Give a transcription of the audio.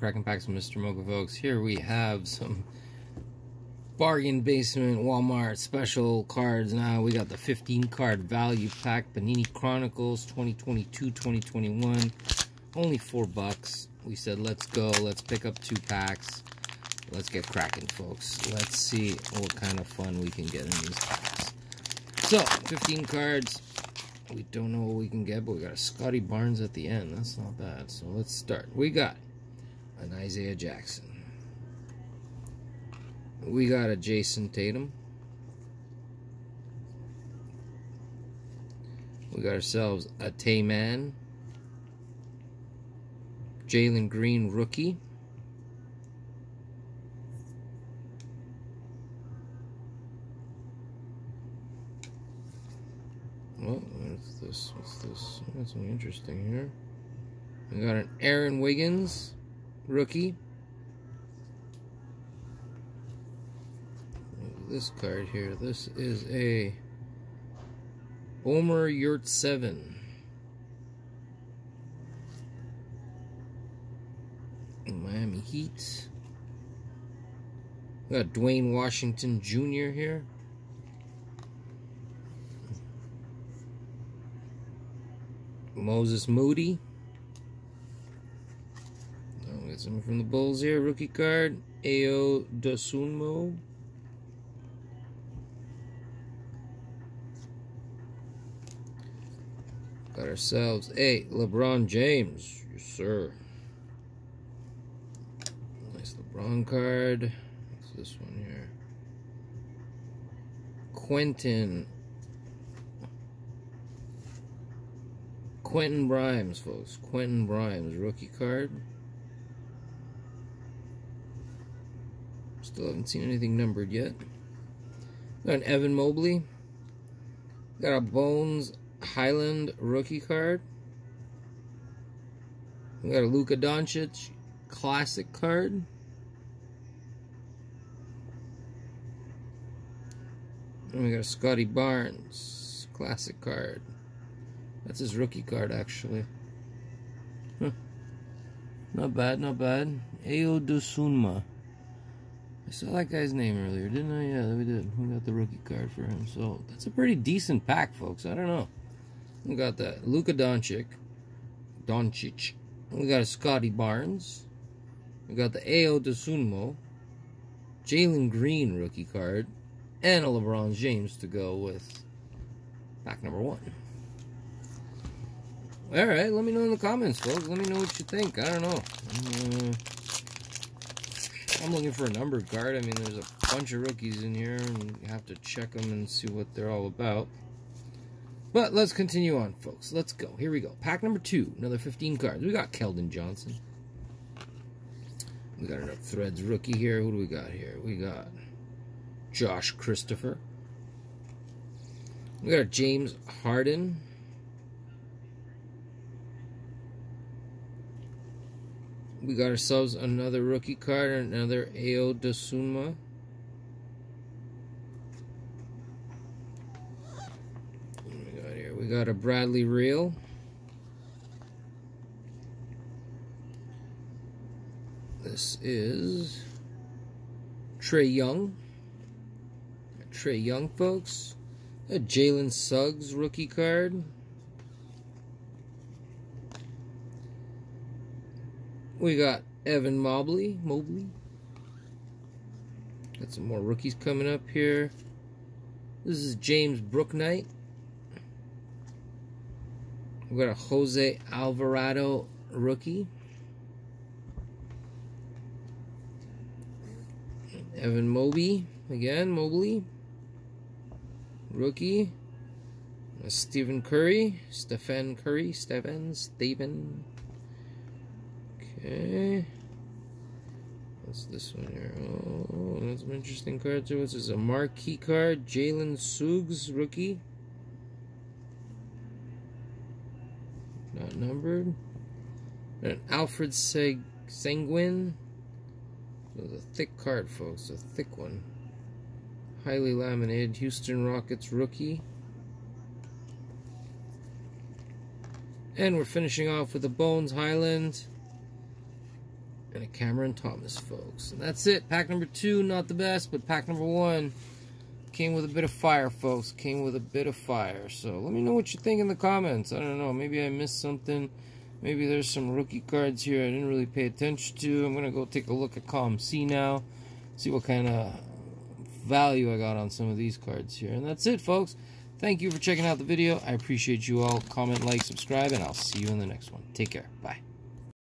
cracking packs from Mr. Mocha folks. Here we have some bargain basement Walmart special cards. Now we got the 15 card value pack Panini Chronicles 2022-2021. Only four bucks. We said let's go. Let's pick up two packs. Let's get cracking, folks. Let's see what kind of fun we can get in these packs. So, 15 cards. We don't know what we can get, but we got a Scottie Barnes at the end. That's not bad. So let's start. We got an Isaiah Jackson. We got a Jayson Tatum. We got ourselves a Tayman. Jalen Green rookie. What's this? What's this? That's interesting here. We got an Aaron Wiggins rookie. This card here. This is a Omer Yurtseven. Miami Heat. We got Duane Washington Jr. here. Moses Moody. Oh, we got someone from the Bulls here. Rookie card. Ayo Dosunmu. Got ourselves a LeBron James. Yes, sir. Nice LeBron card. What's this one here? Quentin Quentin Grimes, folks. Quentin Grimes, rookie card. Still haven't seen anything numbered yet. Got an Evan Mobley. Got a Bones Hyland rookie card. We got a Luka Doncic classic card. And we got a Scottie Barnes classic card. That's his rookie card, actually. Huh. Not bad, not bad. Ayo Dosunmu. I saw that guy's name earlier, didn't I? Yeah, we did. We got the rookie card for him. So, that's a pretty decent pack, folks. I don't know. We got that Luka Doncic. Doncic. We got a Scottie Barnes. We got the Ayo Dosunmu. Jalen Green rookie card. And a LeBron James to go with pack number one. All right, let me know in the comments, folks. Let me know what you think. I don't know. Uh, I'm looking for a number card. I mean, there's a bunch of rookies in here, and you have to check them and see what they're all about. But let's continue on, folks. Let's go. Here we go. Pack number two. Another 15 cards. We got Keldon Johnson. We got another Threads rookie here. Who do we got here? We got Josh Christopher. We got James Harden. We got ourselves another rookie card, another Ayo Dosunmu. we got here? We got a Bradley Beal. This is Trae Young. Trae Young, folks. A Jalen Suggs rookie card. We got Evan Mobley. Mobley. Got some more rookies coming up here. This is James Bouknight. We got a Jose Alvarado rookie. Evan Mobley. Again, Mobley. Rookie. Stephen Curry. Stephen Curry. Stephen. Stephen. Okay. What's this one here? Oh, that's some interesting here. What's this? A marquee card. Jalen Suggs, rookie. Not numbered. An Alperen Seg Sengun. It a thick card, folks. A thick one. Highly laminated. Houston Rockets rookie. And we're finishing off with the Bones Hyland. And a Cameron Thomas, folks. And that's it. Pack number two, not the best, but pack number one came with a bit of fire, folks. Came with a bit of fire. So let me know what you think in the comments. I don't know. Maybe I missed something. Maybe there's some rookie cards here I didn't really pay attention to. I'm going to go take a look at column C now. See what kind of value I got on some of these cards here. And that's it, folks. Thank you for checking out the video. I appreciate you all. Comment, like, subscribe, and I'll see you in the next one. Take care. Bye.